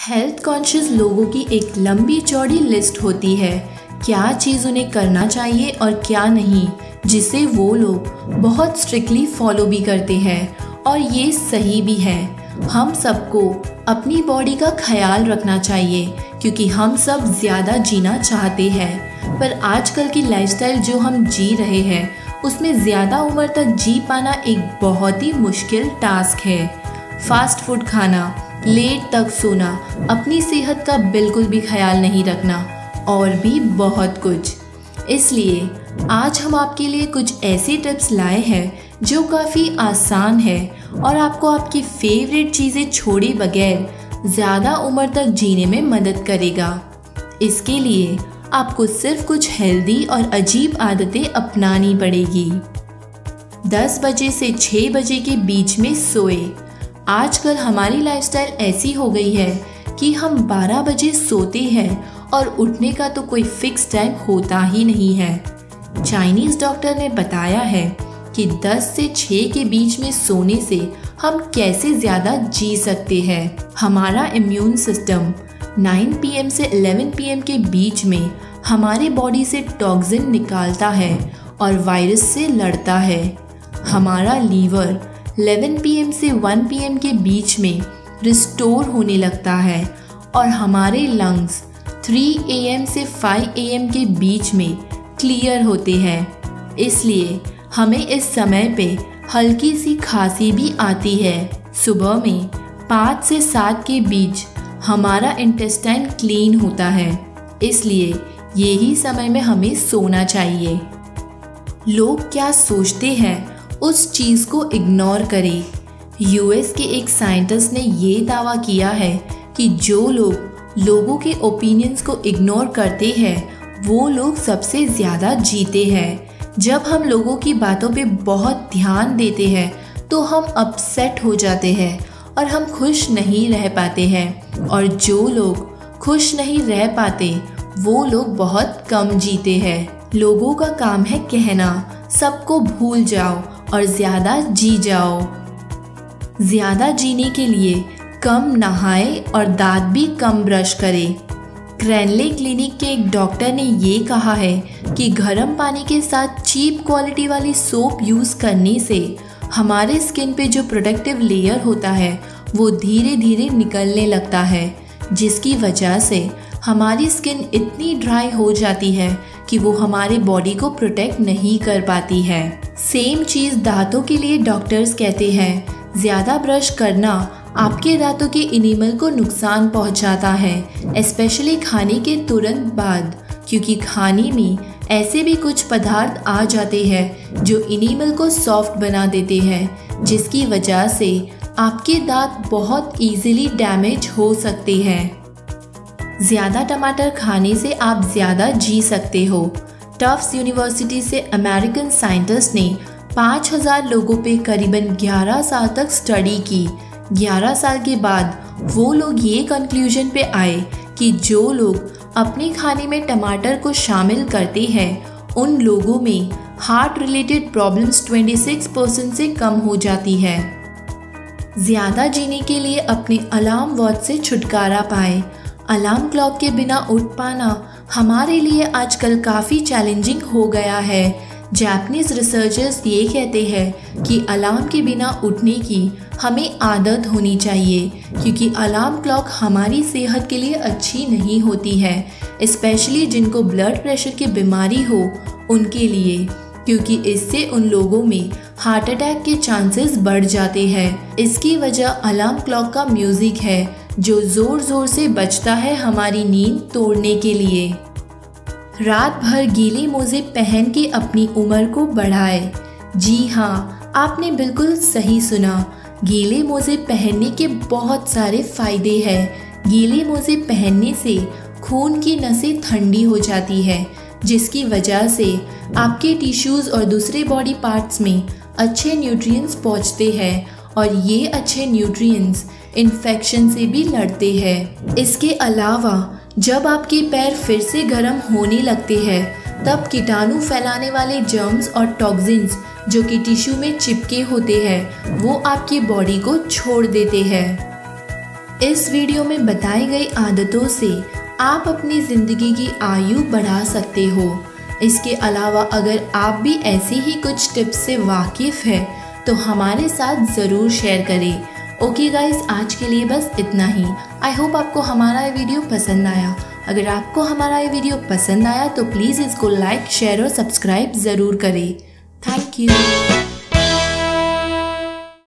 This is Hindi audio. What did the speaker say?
हेल्थ कॉन्शियस लोगों की एक लंबी चौड़ी लिस्ट होती है। क्या चीज़ उन्हें करना चाहिए और क्या नहीं, जिसे वो लोग बहुत स्ट्रिक्टली फॉलो भी करते हैं। और ये सही भी है। हम सबको अपनी बॉडी का ख्याल रखना चाहिए, क्योंकि हम सब ज़्यादा जीना चाहते हैं। पर आजकल की लाइफस्टाइल जो हम जी रहे हैं, उसमें ज़्यादा उम्र तक जी पाना एक बहुत ही मुश्किल टास्क है। फास्ट फ़ूड खाना लेट तक सोना, अपनी सेहत का बिल्कुल भी ख्याल नहीं रखना, और भी बहुत कुछ। इसलिए, आज हम आपके लिए कुछ ऐसे टिप्स लाए हैं, जो काफ़ी आसान है, और आपको आपकी फेवरेट चीज़ें छोड़े बगैर ज़्यादा उम्र तक जीने में मदद करेगा। इसके लिए, आपको सिर्फ़ कुछ हेल्दी और अजीब आदतें अपनानी पड़ेगी। 10 बजे से 6 बजे के बीच में सोए। आजकल हमारी लाइफस्टाइल ऐसी हो गई है कि हम 12 बजे सोते हैं और उठने का तो कोई फिक्स टाइम होता ही नहीं है। चाइनीज़ डॉक्टर ने बताया है कि 10 से 6 के बीच में सोने से हम कैसे ज़्यादा जी सकते हैं। हमारा इम्यून सिस्टम 9 पीएम से 11 पीएम के बीच में हमारे बॉडी से टॉक्सिन निकालता है और वायरस से लड़ता है। हमारा लीवर 11 पीएम से 1 पीएम के बीच में रिस्टोर होने लगता है और हमारे लंग्स 3 एम से 5 एम के बीच में क्लियर होते हैं। इसलिए हमें इस समय पे हल्की सी खांसी भी आती है। सुबह में पाँच से सात के बीच हमारा इंटेस्टाइन क्लीन होता है। इसलिए यही समय में हमें सोना चाहिए। लोग क्या सोचते हैं उस चीज़ को इग्नोर करें। यूएस के एक साइंटिस्ट ने ये दावा किया है कि जो लोग, लोगों के ओपिनियंस को इग्नोर करते हैं, वो लोग सबसे ज़्यादा जीते हैं। जब हम लोगों की बातों पे बहुत ध्यान देते हैं तो हम अपसेट हो जाते हैं और हम खुश नहीं रह पाते हैं। और जो लोग खुश नहीं रह पाते, वो लोग बहुत कम जीते हैं। लोगों का काम है कहना, सबको भूल जाओ और ज़्यादा जी जाओ। ज़्यादा जीने के लिए कम नहाए और दांत भी कम ब्रश करें। क्रैनले क्लिनिक के एक डॉक्टर ने ये कहा है कि गर्म पानी के साथ चीप क्वालिटी वाली सोप यूज़ करने से हमारे स्किन पे जो प्रोटेक्टिव लेयर होता है, वो धीरे धीरे निकलने लगता है, जिसकी वजह से हमारी स्किन इतनी ड्राई हो जाती है कि वो हमारे बॉडी को प्रोटेक्ट नहीं कर पाती है। सेम चीज़ दांतों के लिए डॉक्टर्स कहते हैं। ज़्यादा ब्रश करना आपके दांतों के इनिमल को नुकसान पहुंचाता है स्पेशली खाने के तुरंत बाद, क्योंकि खाने में ऐसे भी कुछ पदार्थ आ जाते हैं जो इनिमल को सॉफ्ट बना देते हैं, जिसकी वजह से आपके दांत बहुत इजीली डैमेज हो सकते हैं। ज़्यादा टमाटर खाने से आप ज़्यादा जी सकते हो। टफ्स यूनिवर्सिटी से अमेरिकन साइंटिस्ट ने 5000 लोगों पे करीबन 11 साल तक स्टडी की। 11 साल के बाद वो लोग ये कंक्लूजन पे आए कि जो लोग अपने खाने में टमाटर को शामिल करते हैं, उन लोगों में हार्ट रिलेटेड प्रॉब्लम्स 26 परसेंट से कम हो जाती है। ज़्यादा जीने के लिए अपने अलार्म वॉच से छुटकारा पाए। अलार्म क्लॉक के बिना उठ पाना हमारे लिए आजकल काफ़ी चैलेंजिंग हो गया है। जैपनीज रिसर्चर्स ये कहते हैं कि अलार्म के बिना उठने की हमें आदत होनी चाहिए, क्योंकि अलार्म क्लॉक हमारी सेहत के लिए अच्छी नहीं होती है स्पेशली जिनको ब्लड प्रेशर की बीमारी हो उनके लिए, क्योंकि इससे उन लोगों में हार्ट अटैक के चांसेस बढ़ जाते हैं। इसकी वजह अलार्म क्लॉक का म्यूज़िक है। जो ज़ोर ज़ोर से बजता है हमारी नींद तोड़ने के लिए। रात भर गीले मोजे पहन के अपनी उम्र को बढ़ाए। जी हाँ आपने बिल्कुल सही सुना। गीले मोजे पहनने के बहुत सारे फ़ायदे हैं। गीले मोजे पहनने से खून की नसें ठंडी हो जाती है, जिसकी वजह से आपके टिश्यूज़ और दूसरे बॉडी पार्ट्स में अच्छे न्यूट्रिएंट्स पहुँचते हैं। और ये अच्छे न्यूट्रिएंट्स इन्फेक्शन से भी लड़ते हैं। इसके अलावा, जब आपके पैर फिर से गर्म होने लगते हैं, तब कीटाणु फैलाने वाले जर्म्स और टॉक्सिन्स जो कि टिश्यू में चिपके होते हैं, वो आपकी बॉडी को छोड़ देते हैं। इस वीडियो में बताई गई आदतों से आप अपनी ज़िंदगी की आयु बढ़ा सकते हो। इसके अलावा, अगर आप भी ऐसी ही कुछ टिप्स से वाकिफ़ है तो हमारे साथ ज़रूर शेयर करें। ओके गाइस आज के लिए बस इतना ही। आई होप आपको हमारा ये वीडियो पसंद आया। अगर आपको हमारा ये वीडियो पसंद आया तो प्लीज़ इसको लाइक शेयर और सब्सक्राइब ज़रूर करें। Thank you